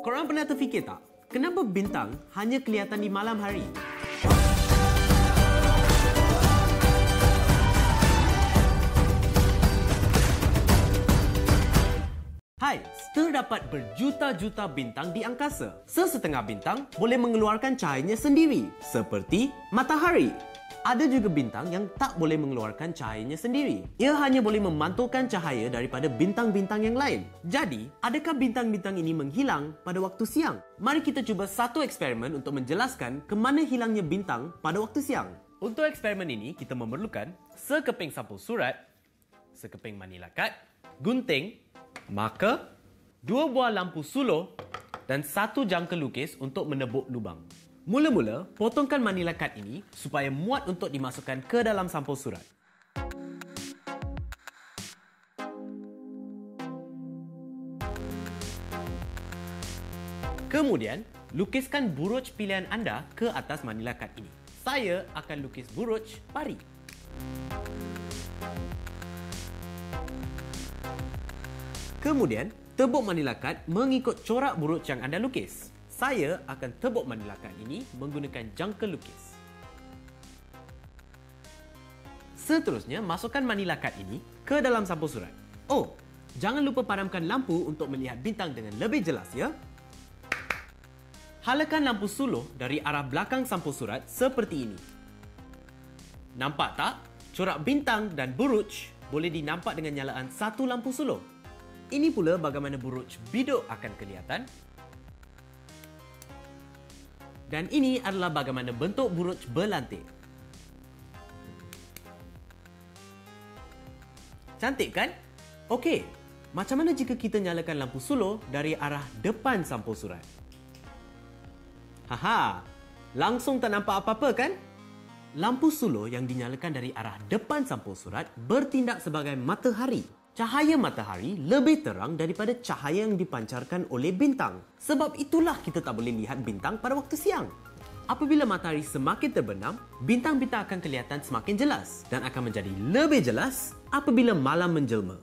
Korang pernah terfikir tak? Kenapa bintang hanya kelihatan di malam hari? Hai, terdapat berjuta-juta bintang di angkasa. Sesetengah bintang boleh mengeluarkan cahayanya sendiri, seperti matahari. Ada juga bintang yang tak boleh mengeluarkan cahayanya sendiri. Ia hanya boleh memantulkan cahaya daripada bintang-bintang yang lain. Jadi, adakah bintang-bintang ini menghilang pada waktu siang? Mari kita cuba satu eksperimen untuk menjelaskan ke mana hilangnya bintang pada waktu siang. Untuk eksperimen ini, kita memerlukan sekeping sampul surat, sekeping manila card, gunting, marker, dua buah lampu suluh dan satu jangka lukis untuk menebuk lubang. Mula-mula, potongkan manila card ini supaya muat untuk dimasukkan ke dalam sampul surat. Kemudian, lukiskan buruj pilihan anda ke atas manila card ini. Saya akan lukis buruj pari. Kemudian, tebuk manila card mengikut corak buruj yang anda lukis. Saya akan tebuk manila card ini menggunakan jangka lukis. Seterusnya, masukkan manila card ini ke dalam sampul surat. Oh, jangan lupa padamkan lampu untuk melihat bintang dengan lebih jelas ya. Halakan lampu suluh dari arah belakang sampul surat seperti ini. Nampak tak? Corak bintang dan buruj boleh dinampak dengan nyalaan satu lampu suluh. Ini pula bagaimana buruj biduk akan kelihatan. Dan ini adalah bagaimana bentuk buruj berlantik. Cantik kan? Okey, macam mana jika kita nyalakan lampu suluh dari arah depan sampul surat? Haha, langsung tak nampak apa-apa kan? Lampu suluh yang dinyalakan dari arah depan sampul surat bertindak sebagai matahari. Cahaya matahari lebih terang daripada cahaya yang dipancarkan oleh bintang. Sebab itulah kita tak boleh lihat bintang pada waktu siang. Apabila matahari semakin terbenam, bintang-bintang akan kelihatan semakin jelas dan akan menjadi lebih jelas apabila malam menjelma.